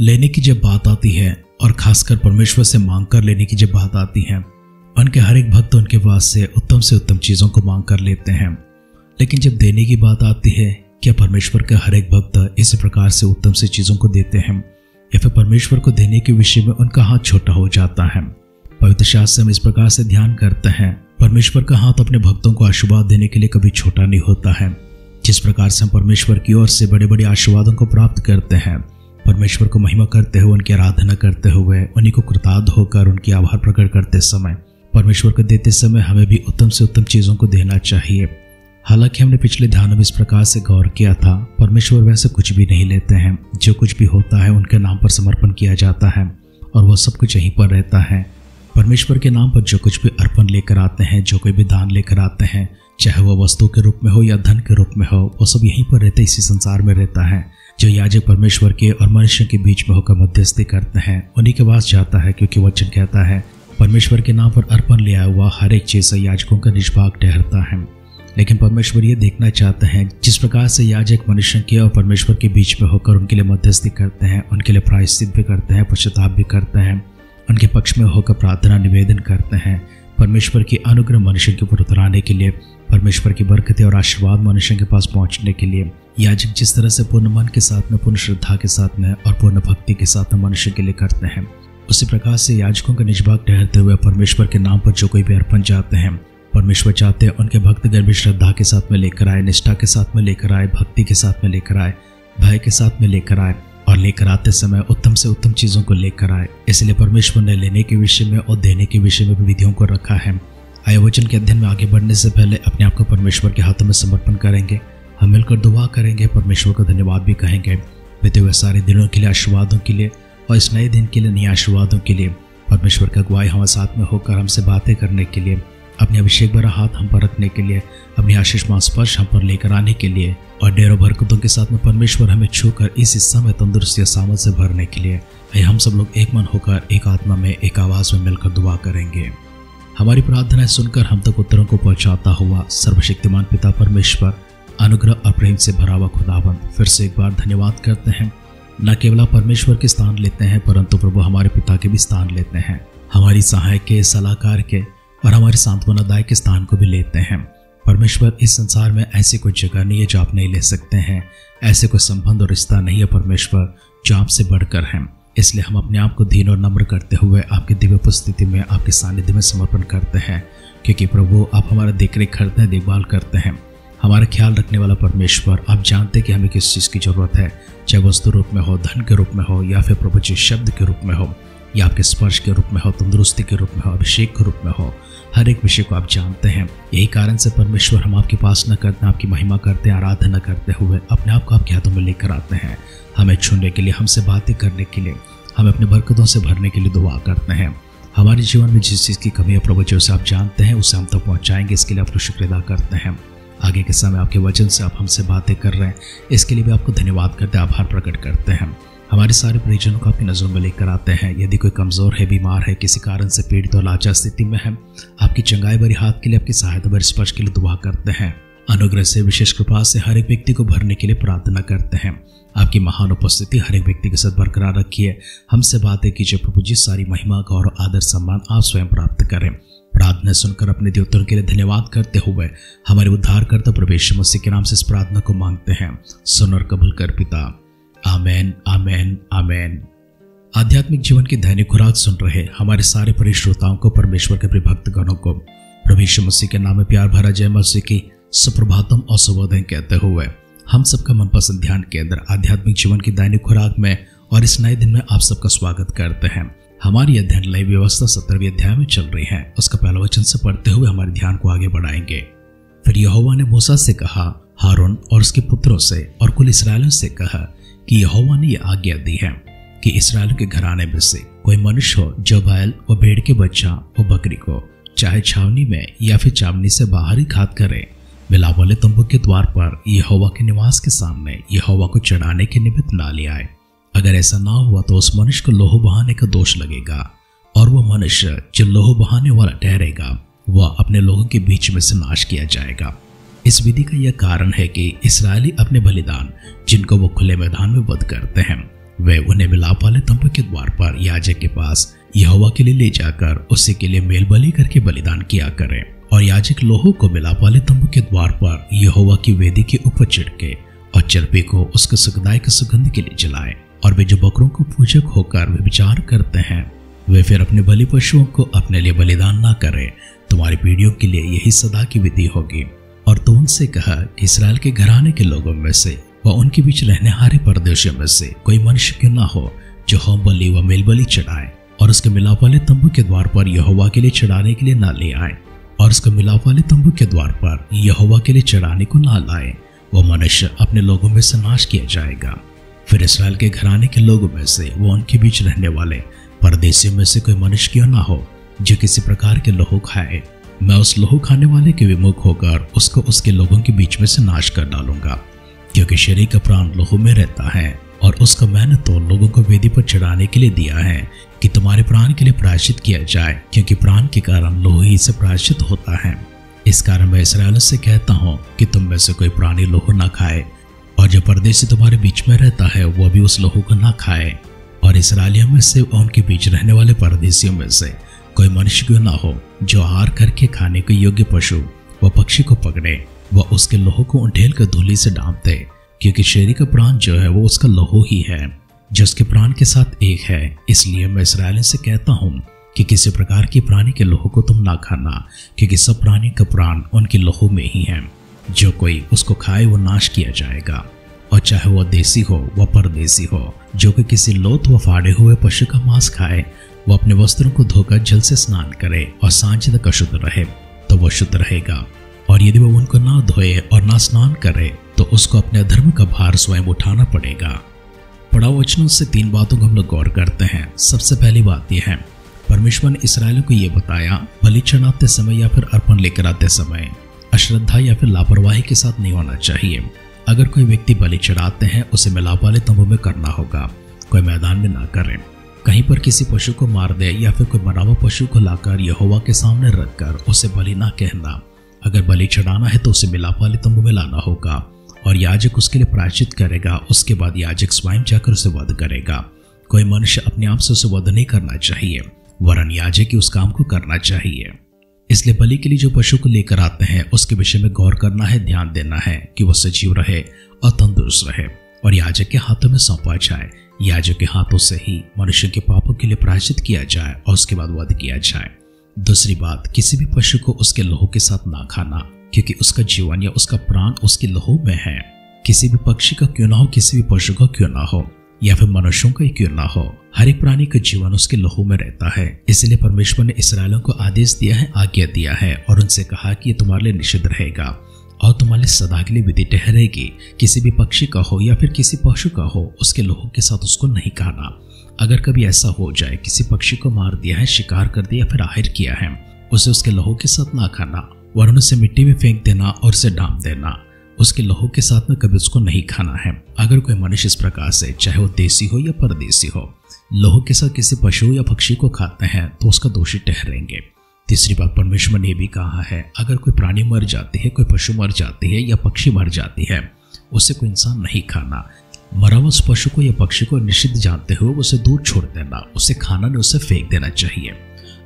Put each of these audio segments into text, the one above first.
लेने की जब बात आती है और खासकर परमेश्वर से मांग कर लेने की जब बात आती है, उनके हर एक भक्त उनके पास से उत्तम से उत्तम चीज़ों को मांग कर लेते हैं। लेकिन जब देने की बात आती है, क्या परमेश्वर का हर एक भक्त इसी प्रकार से उत्तम से चीज़ों को देते हैं? या फिर परमेश्वर को देने के विषय में उनका हाथ छोटा हो जाता है? पवित्र शास्त्र में इस प्रकार से ध्यान करते हैं, परमेश्वर का हाथ अपने भक्तों को आशीर्वाद देने के लिए कभी छोटा नहीं होता है। जिस प्रकार से हम परमेश्वर की ओर से बड़े बड़े आशीर्वादों को प्राप्त करते हैं परमेश्वर को महिमा करते हुए, उनकी आराधना करते हुए, उन्हीं को कृतार्थ होकर, उनकी आभार प्रकट करते समय, परमेश्वर को देते समय हमें भी उत्तम से उत्तम चीज़ों को देना चाहिए। हालाँकि हमने पिछले ध्यान में इस प्रकार से गौर किया था, परमेश्वर वैसे कुछ भी नहीं लेते हैं। जो कुछ भी होता है, उनके नाम पर समर्पण किया जाता है, और वह सब कुछ यहीं पर रहता है। परमेश्वर के नाम पर जो कुछ भी अर्पण लेकर आते हैं, जो कोई भी दान लेकर आते हैं, चाहे वह वस्तु के रूप में हो या धन के रूप में हो वह सब यहीं पर रहते, इसी संसार में रहता है। जो याजक परमेश्वर के और मनुष्य के बीच में होकर मध्यस्थी करते हैं, उन्हीं के पास जाता है क्योंकि वचन कहता है, परमेश्वर के नाम पर अर्पण लिया हुआ हर एक चीज़ से याजकों का निष्भाग ठहरता है। लेकिन परमेश्वर ये देखना चाहते हैं, जिस प्रकार से याजक मनुष्य के और परमेश्वर के बीच में होकर उनके लिए मध्यस्थी करते हैं, उनके लिए प्रायश्चित भी करते हैं, पश्चाताप भी करते हैं, उनके पक्ष में होकर प्रार्थना निवेदन करते हैं। परमेश्वर की अनुग्रह मनुष्य के ऊपर उतराने के लिए, परमेश्वर की बरकतें और आशीर्वाद मनुष्य के पास पहुँचने के लिए याजक जिस तरह से पूर्ण मन के साथ में, पूर्ण श्रद्धा के साथ में और पूर्ण भक्ति के साथ में मनुष्य के लिए करते हैं, उसी प्रकार से याजकों का निष्भाग ठहरते हुए परमेश्वर के नाम पर जो कोई भी अर्पण जाते हैं, परमेश्वर चाहते हैं उनके भक्त गर्भी श्रद्धा के साथ में लेकर आए, निष्ठा के साथ में लेकर आए, भक्ति के साथ में लेकर आए, भय के साथ में लेकर आए और लेकर आते समय उत्तम से उत्तम चीज़ों को लेकर आए। इसलिए परमेश्वर ने लेने के विषय में और देने के विषय में भी विधियों को रखा है। आयोजन के अध्ययन में आगे बढ़ने से पहले अपने आप को परमेश्वर के हाथों में समर्पण करेंगे। हम मिलकर दुआ करेंगे, परमेश्वर का धन्यवाद भी कहेंगे। बीते हुए सारे दिनों के लिए, आशीर्वादों के लिए और इस नए दिन के लिए नए आशीर्वादों के लिए परमेश्वर का अगुवाई हमारे साथ में होकर हमसे बातें करने के लिए, अपने अभिषेक भरा हाथ हम पर रखने के लिए, अपनी आशीष माँ स्पर्श हम पर लेकर आने के लिए और डेरों बरकतों के साथ में परमेश्वर हमें छूकर इस हिस्सा में तंदुरुस्ती सामत से भरने के लिए हम सब लोग एक मन होकर, एक आत्मा में, एक आवाज़ में मिलकर दुआ करेंगे। हमारी प्रार्थनाएँ सुनकर हम तक उत्तरों को पहुंचाता हुआ सर्वशक्तिमान पिता परमेश्वर अनुग्रह और प्रेम से भरा हुआ खुदाबंद फिर से एक बार धन्यवाद करते हैं। न केवल परमेश्वर के स्थान लेते हैं, परंतु प्रभु हमारे पिता के भी स्थान लेते हैं। हमारी सहायक के, सलाहकार के और हमारे सांत्वनादायक के स्थान को भी लेते हैं। परमेश्वर, इस संसार में ऐसी कोई जगह नहीं है जो आप नहीं ले सकते हैं। ऐसे कोई संबंध और रिश्ता नहीं है परमेश्वर, जो आपसे बढ़कर है। इसलिए हम अपने आप को दीन और नम्र करते हुए आपकी दिव्य उपस्थिति में, आपके सानिध्य में समर्पण करते हैं। क्योंकि प्रभु, आप हमारा देख रेख करते हैं देखभाल करते हैं। हमारा ख्याल रखने वाला परमेश्वर, आप जानते हैं कि हमें किस चीज़ की ज़रूरत है? चाहे वस्तु रूप में हो, धन के रूप में हो, या फिर प्रभु जी शब्द के रूप में हो, या आपके स्पर्श के रूप में हो, तंदुरुस्ती के रूप में हो, अभिषेक के रूप में हो, हर एक विषय को आप जानते हैं। यही कारण से परमेश्वर हम आपकी पास न करते, आपकी महिमा करते हैं, आराधना करते हुए अपने आप को आपके हाथों में लेकर आते हैं। हमें छूने के लिए, हमसे बातें करने के लिए, हमें अपने बरकतों से भरने के लिए दुआ करते हैं। हमारे जीवन में जिस चीज़ की कमी है, प्रभु जो आप जानते हैं, उसे हम तक तो पहुंचाएँगे, इसके लिए आपको शुक्र अदा करते हैं। आगे के समय आपके वचन से आप हमसे बातें कर रहे हैं। इसके लिए भी आपको धन्यवाद करते हैं, आभार प्रकट करते हैं। हमारे सारे परिजनों को आपकी नज़रों में लेकर आते हैं। यदि कोई कमज़ोर है, बीमार है, किसी कारण से पीड़ित और लाचार स्थिति में है, आपकी चंगाई भरी हाथ के लिए आपकी सहायता भरी स्पर्श के लिए दुआ करते हैं। अनुग्रह से, विशेष कृपा से हर एक व्यक्ति को भरने के लिए प्रार्थना करते हैं। आपकी महान उपस्थिति हर एक व्यक्ति के साथ बरकरार रखिए। हमसे बातें कीजिए प्रभु जी, सारी महिमा गौरव आदर सम्मान आप स्वयं प्राप्त करें। प्रार्थना सुनकर अपने देवतों के लिए धन्यवाद करते हुए हमारे उद्धार करता प्रवेश मसीह के नाम से इस प्रार्थना को मांगते हैं। सुन और कबूल कर पिता। आमेन आमेन आमेन। आध्यात्मिक जीवन की दैनिक खुराक सुन रहे हमारे सारे परिश्रोताओं को, परमेश्वर के भक्त गणों को प्रवेश मसीह के नाम में प्यार भरा जय मसीह की सुप्रभातम और सुबोधन कहते हुए हम सबका मनपसंद ध्यान केंद्र आध्यात्मिक जीवन की दैनिक खुराक में और इस नए दिन में आप सबका स्वागत करते हैं। हमारी अध्ययन लय व्यवस्था सत्रहवीं अध्याय में चल रही है। उसका पहला वचन से पढ़ते हुए हमारे ध्यान को आगे बढ़ाएँगे। फिर यहोवा ने मूसा से कहा, हारून और उसके पुत्रों से और कुल इसराइलियों से कहा कि यहोवा ने यह आज्ञा दी है कि इसराइल के घराने में से कोई मनुष्य हो, जो बैल व भेड़ के बच्चा व बकरी को चाहे छावनी में या फिर चावनी से बाहर ही खाद करे मिला वाले तंबू के द्वार पर यहोवा के निवास के सामने यहोवा को चढ़ाने के निमित्त ना ले आए। अगर ऐसा ना हुआ तो उस मनुष्य को लोहो बहाने का दोष लगेगा, और वह मनुष्य जो लोहो बहाने वाला ठहरेगा, वह अपने लोगों के बीच में से नाश किया जाएगा। इस विधि का यह कारण है कि इसराइली अपने बलिदान, जिनको वो खुले मैदान में वध करते हैं, वे उन्हें मिलाप वाले तंबू के द्वार पर याजक के पास यहोवा के लिए ले जाकर उसी के लिए मेल बलि करके बलिदान किया करें, और याजक लोहो को मिलाप वाले तंबू के द्वार पर यहोवा की वेदी के ऊपर छिड़के और चर्बी को उसके सुखदायक सुगंध के लिए जलाए। और वे जो बकरों को पूजक होकर विचार करते हैं, वे फिर अपने बलि पशुओं को अपने लिए बलिदान ना करें। तुम्हारी पीढ़ियों के लिए यही सदा की विधि होगी। और तो उनसे कहा कि इसराइल के घराने के लोगों में से व उनके बीच रहने हारे परदेशियों में से कोई मनुष्य क्यों ना हो, जो होम बलि व मेल बलि चढ़ाए और उसके मिलाप वाले तंबू के द्वार पर यहोवा के लिए चढ़ाने के लिए ना ले आए और उसके मिलाप वाले तंबू के द्वार पर यहोवा के लिए चढ़ाने को ना लाए। वह मनुष्य अपने लोगों में से नाश किया जाएगा। फिर इसराइल के घराने के लोगों में से वो उनके बीच रहने वाले परदेशियों में से कोई मनुष्य क्यों ना हो, जो किसी प्रकार के लोहो खाए। मैं उस लोहो खाने वाले के विमुख होकर उसको उसके लोगों के बीच में से नाश कर डालूँगा, क्योंकि शरीर का प्राण लोहो में रहता है, और उसका मैंने तो लोगों को वेदी पर चढ़ाने के लिए दिया है कि तुम्हारे प्राण के लिए प्रायश्चित किया जाए, क्योंकि प्राण के कारण लोह ही से प्रायश्चित होता है। इस कारण मैं इसराइल से कहता हूँ कि तुम में से कोई प्राणी लोहो ना खाए और जो परदेशी तुम्हारे बीच में रहता है वह भी उस लोहो को ना खाए। और इसराइलियों में से और उनके बीच रहने वाले परदेशियों में से कोई मनुष्य क्यों ना हो, जो हार करके खाने के योग्य पशु, व पक्षी को पकड़े, व उसके लोहो को उंडेल कर धूली से डांप दे क्योंकि शेरी का प्राण जो है, वो उसका लोहो ही है, जो उसके प्राण के साथ एक है। इसलिए मैं इसराइल से कहता हूँ कि किसी प्रकार के प्राणी के लोहो को तुम ना खाना, क्योंकि सब प्राणी का प्राण उनके लोहो में ही है। जो कोई उसको खाए वो नाश किया जाएगा। और चाहे वह देसी हो वह परदेसी हो, जो कि किसी लोथ व फाड़े हुए पशु का मांस खाए, वो अपने वस्त्रों को धोकर जल से स्नान करे और साँझ तक अशुद्ध रहे तो वह शुद्ध रहेगा। और यदि वह उनको ना धोए और ना स्नान करे तो उसको अपने धर्म का भार स्वयं उठाना पड़ेगा। पढ़ाओ वचनों से तीन बातों को हम लोग गौर करते हैं। सबसे पहली बात यह है, परमेश्वर ने इसराइलों को यह बताया, बलि चढ़ाते समय या फिर अर्पण लेकर आते समय अश्रद्धा या फिर लापरवाही के साथ नहीं होना चाहिए। अगर कोई व्यक्ति बलि चढ़ाते हैं, उसे मिलाप वाले तंबू में करना होगा। कोई मैदान में ना करें। कहीं पर किसी पशु को मार दे या फिर कोई मरा हुआ पशु को लाकर यहोवा के सामने रखकर उसे बलि ना कहना। अगर बलि चढ़ाना है तो उसे मिलाप वाले तंबू में लाना होगा और याजक उसके लिए प्रायश्चित करेगा। उसके बाद याजक स्वयं जाकर उसे वध करेगा। कोई मनुष्य अपने आप से उसे वध नहीं करना चाहिए, वरन याजक ही उस काम को करना चाहिए। इसलिए बलि के लिए जो पशु को लेकर आते हैं, उसके विषय में गौर करना है, ध्यान देना है कि वह सजीव रहे और तंदुरुस्त रहे और याजक के हाथों में सौंपा जाए। याजक के हाथों से ही मनुष्य के पापों के लिए प्रायश्चित किया जाए और उसके बाद वध किया जाए। दूसरी बात, किसी भी पशु को उसके लोहो के साथ ना खाना, क्योंकि उसका जीवन या उसका प्राण उसके लोहो में है। किसी भी पक्षी का क्यों ना हो, किसी भी पशु का क्यों ना हो। या फिर मनुष्यों का ही क्यों ना हो? हर एक प्राणी का जीवन उसके लहू में रहता है। इसलिए परमेश्वर ने इसराइलों को आदेश दिया है, आज्ञा दिया है और उनसे कहा कि ये तुम्हारे लिए निषिद्ध रहेगा और तुम्हारे सदा के लिए विधि ठहरेगी। किसी भी पक्षी का हो या फिर किसी पशु का हो, उसके लोहों के साथ उसको नहीं खाना। अगर कभी ऐसा हो जाए, किसी पक्षी को मार दिया है, शिकार कर दिया, फिर आहिर किया है, उसे उसके लोहों के साथ ना खाना, वरन उसे मिट्टी में फेंक देना और उसे डांप देना। उसके लहू के साथ में कभी उसको नहीं खाना है। अगर कोई मनुष्य इस प्रकार से, चाहे वो देसी हो या परदेसी हो, लहू के साथ किसी पशु या पक्षी को खाते हैं तो उसका दोषी ठहरेंगे। तीसरी बात, परमेश्वर ने भी कहा है, अगर कोई प्राणी मर जाती है, कोई पशु मर जाती है या पक्षी मर जाती है, उसे कोई इंसान नहीं खाना। मरा उस पशु को या पक्षी को निश्चित जानते हुए उसे दूर छोड़ देना, उसे खाना नहीं, उसे फेंक देना चाहिए।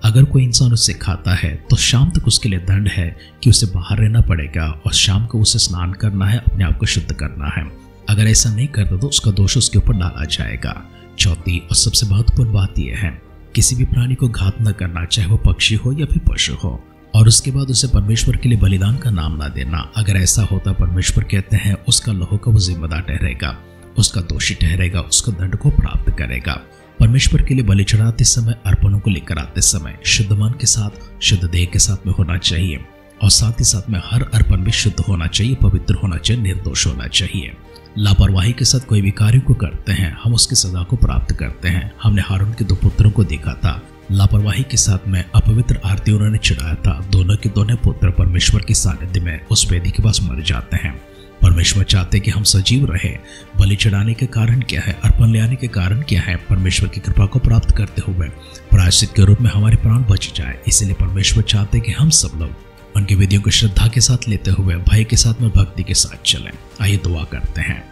अगर कोई इंसान उसे खाता है तो शाम तक उसके लिए दंड है कि उसे बाहर रहना पड़ेगा और शाम को उसे स्नान करना है, अपने आप को शुद्ध करना है। अगर ऐसा नहीं करता तो उसका दोष उसके ऊपर डाला जाएगा। चौथी और सबसे महत्वपूर्ण बात यह है, किसी भी प्राणी को घात न करना, चाहे वो पक्षी हो या फिर पशु हो। और उसके बाद उसे परमेश्वर के लिए बलिदान का नाम ना देना। अगर ऐसा होता, परमेश्वर कहते हैं, उसका लहू का वो जिम्मेदार ठहरेगा, उसका दोषी ठहरेगा, उसका दंड को प्राप्त करेगा। परमेश्वर के लिए बलि चढ़ाते समय, अर्पणों को लेकर आते समय शुद्ध मन के साथ, शुद्ध देह के साथ में होना चाहिए। और साथ ही साथ में हर अर्पण में शुद्ध होना चाहिए, पवित्र होना चाहिए, निर्दोष होना चाहिए। लापरवाही के साथ कोई भी कार्य को करते हैं, हम उसकी सजा को प्राप्त करते हैं। हमने हारून के दो पुत्रों को देखा था। लापरवाही के साथ में अपवित्र आरती उन्होंने चढ़ाया था। दोनों के दोनों पुत्र परमेश्वर के सानिध्य में उस वेदी के पास मर जाते हैं। परमेश्वर चाहते कि हम सजीव रहे। बलि चढ़ाने के कारण क्या है? अर्पण ले आने के कारण क्या है? परमेश्वर की कृपा को प्राप्त करते हुए प्रायश्चित के रूप में हमारे प्राण बच जाए। इसलिए परमेश्वर चाहते कि हम सब लोग उनकी विधियों को श्रद्धा के साथ लेते हुए, भय के साथ में भक्ति के साथ चलें। आइए दुआ करते हैं।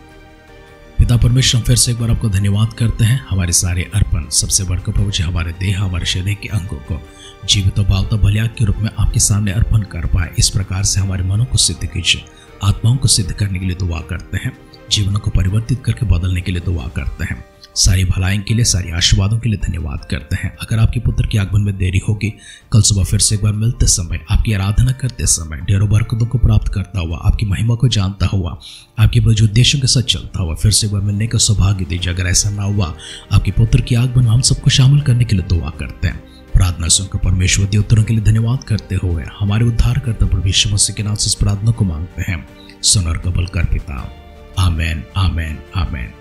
पिता परमेश्वर, हम फिर से एक बार आपको धन्यवाद करते हैं। हमारे सारे अर्पण सबसे बढ़कर जी, हमारे देह, हमारे शरीर के अंगों को जीवित और बावता बलिया के रूप में आपके सामने अर्पण कर पाए। इस प्रकार से हमारे मनों को सिद्ध कीजिए। आत्माओं को सिद्ध करने के लिए दुआ करते हैं, जीवनों को परिवर्तित करके बदलने के लिए दुआ करते हैं। सारी भलाई के लिए, सारे आशीर्वादों के लिए धन्यवाद करते हैं। अगर आपके पुत्र के आगमन में देरी होगी, कल सुबह फिर से एक बार मिलते समय, आपकी आराधना करते समय, ढेरों बरकतों को प्राप्त करता हुआ, आपकी महिमा को जानता हुआ, आपके जो उद्देश्यों के साथ चलता हुआ, फिर से एक बार मिलने का सौभाग्य दीजिए। अगर ऐसा ना हुआ, आपके पुत्र के आगमन हम सबको शामिल करने के लिए दुआ करते हैं। प्रार्थना सुनकर परमेश्वर उत्तरों के लिए धन्यवाद करते हुए, हमारे उद्धार करता परमेश्वर मसीह के नाम से इस प्रार्थना को मांगते हैं। सुनर कबल कर पिता। आमेन आमेन आमेन।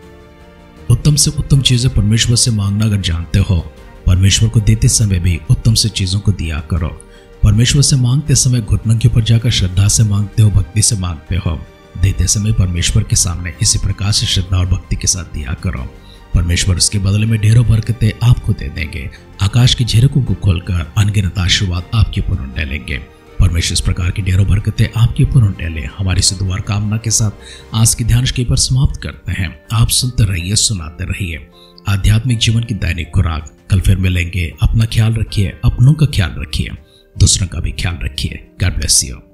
उत्तम से उत्तम चीज़ें परमेश्वर से मांगना अगर जानते हो, परमेश्वर को देते समय भी उत्तम से चीज़ों को दिया करो। परमेश्वर से मांगते समय घुटनों के ऊपर जाकर श्रद्धा से मांगते हो, भक्ति से मांगते हो। देते समय परमेश्वर के सामने इसी प्रकार से श्रद्धा और भक्ति के साथ दिया करो। परमेश्वर उसके बदले में ढेरों बरकतें आपको दे देंगे। आकाश की झेरकों को खोलकर अनगिनत आशीर्वाद आपके ऊपर डालेंगे परमेश्वर इस प्रकार की ढेरों बरकतें आपके ऊपर डेले हमारी सिद्धवार कामना के साथ आज के ध्यान के पर समाप्त करते हैं। आप सुनते रहिए, सुनाते रहिए। आध्यात्मिक जीवन की दैनिक खुराक। कल फिर मिलेंगे। अपना ख्याल रखिए, अपनों का ख्याल रखिए। दूसरों का भी ख्याल रखिए। God bless you